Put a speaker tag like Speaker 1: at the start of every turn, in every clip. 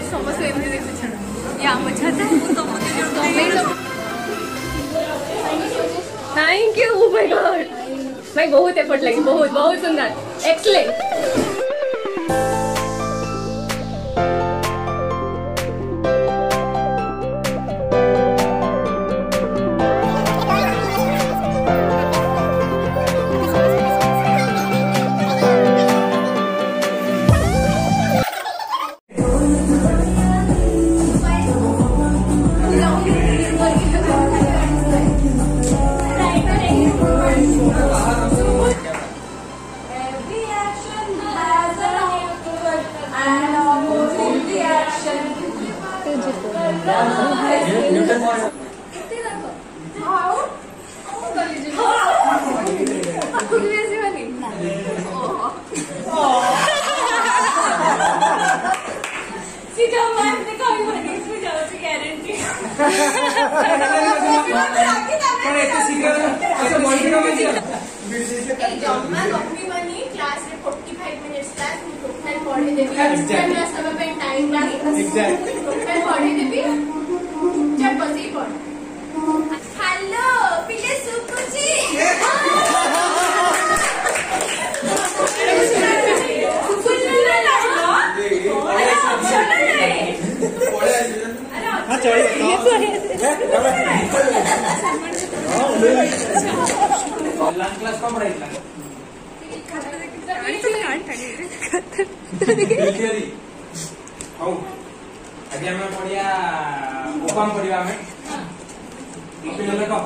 Speaker 1: Chodź,
Speaker 2: są
Speaker 3: sobie będziemy wyciągnąć. Ja, my cię tam do thank you oh my God भाई बहुत effort लगी बहुत बहुत सुंदर एक्सलेंट
Speaker 4: মানে এত শীঘ্র আচ্ছা বডি কমে দিও
Speaker 3: জম্মা লক্ষ্মীমানি ক্লাসে 45 মিনিটস ক্লাস প্রোফাইল পড়ে
Speaker 5: দেবি এক্সাক্টলি টাইম লাগে এক্সাক্টলি ଆଜି ଆମେ ପଢିଆ ଓପନ୍ କରିବା ଆମେ ଅପିଲରେ କହ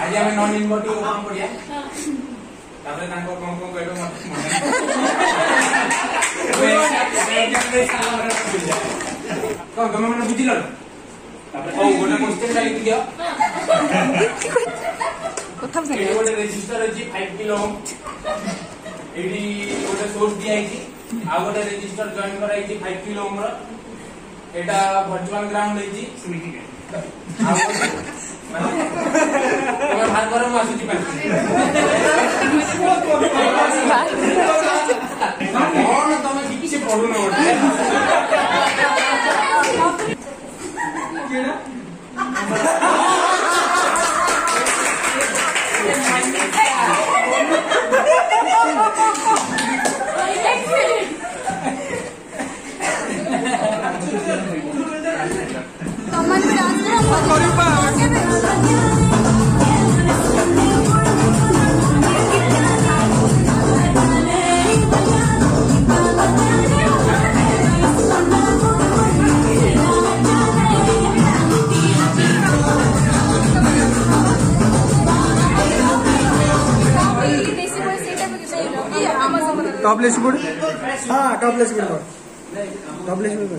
Speaker 5: ଆଜି ଆମେ ନନ୍ ଇନଭର୍ଟିଭ୍ ଓପନ୍ କରିବା ତାପରେ ତାଙ୍କ କଣ କଣ କହିବେ ମନେ କଣ ତମେ ବୁଝିଲ কোথাও জানি ଗୋଟେ ରେଜିଷ୍ଟର ଅଛି ଫାଇଭ କିଲୋ ଏଠି ଗୋଟେ ସୋର୍ସ ଦିଆହେଇଛି ଆଉ ଗୋଟେ ରେଜିଷ୍ଟର ଜଏନ୍ କରାହେଇଛି ଫାଇଭ କିଲୋ ଓମ୍ର ଏଇଟା ଭର୍ଚୁଆଲ ଗ୍ରାଉଣ୍ଡ ହେଇଛି ବାହାର କର ମୁଁ ଆସୁଛି କଣ ତମେ କିଛି ପଢୁନ ଗୋଟେ
Speaker 6: टॉपलेस गुड हाँ टॉपलेस गुड टॉपलेस गुड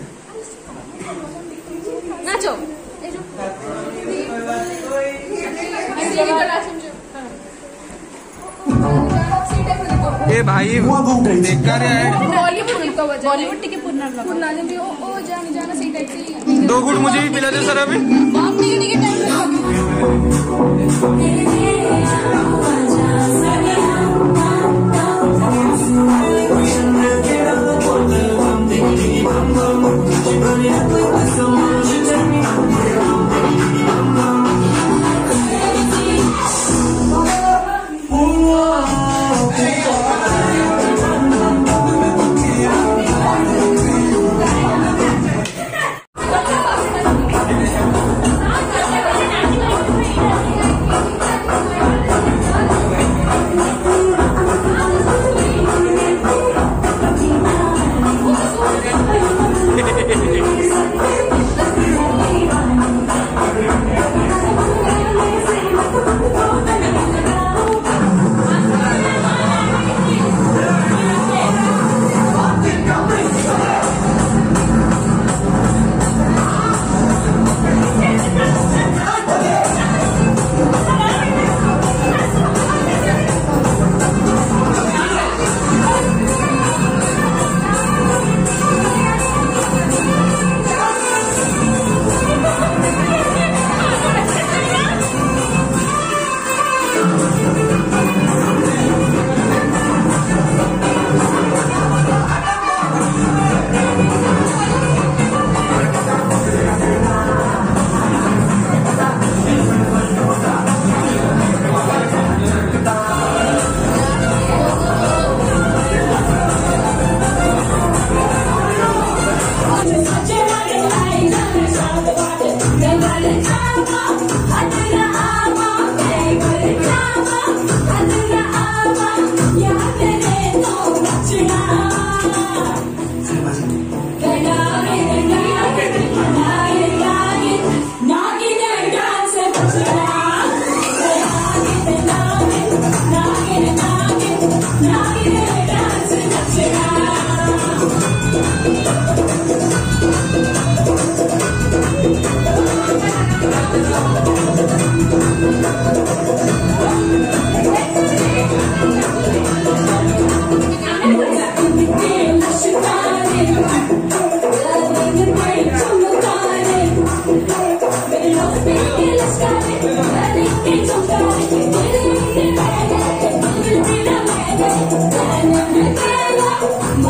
Speaker 3: नाचो
Speaker 6: ये भाई बेकार
Speaker 3: बॉलीवुड के
Speaker 6: दो गुट मुझे भी पिला दे सर अभी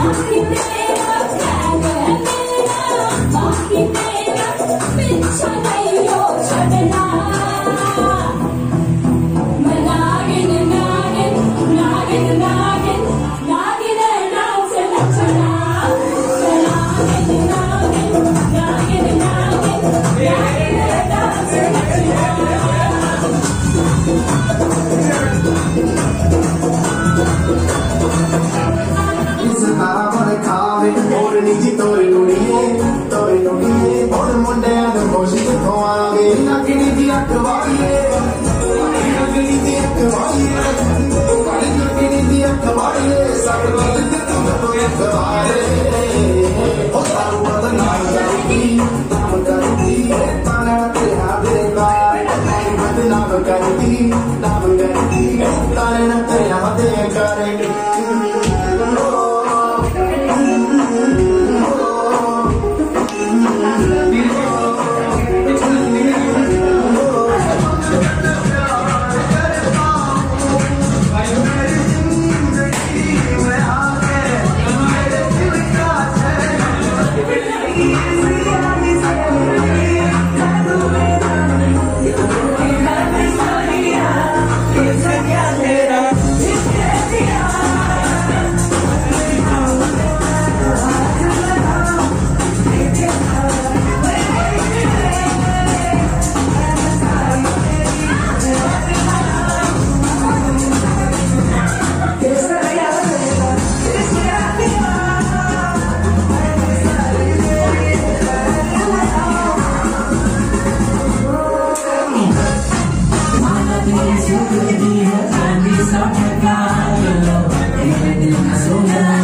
Speaker 1: Eu I'm gonna be a star and 사랑할까요 내가 내는
Speaker 3: 가소나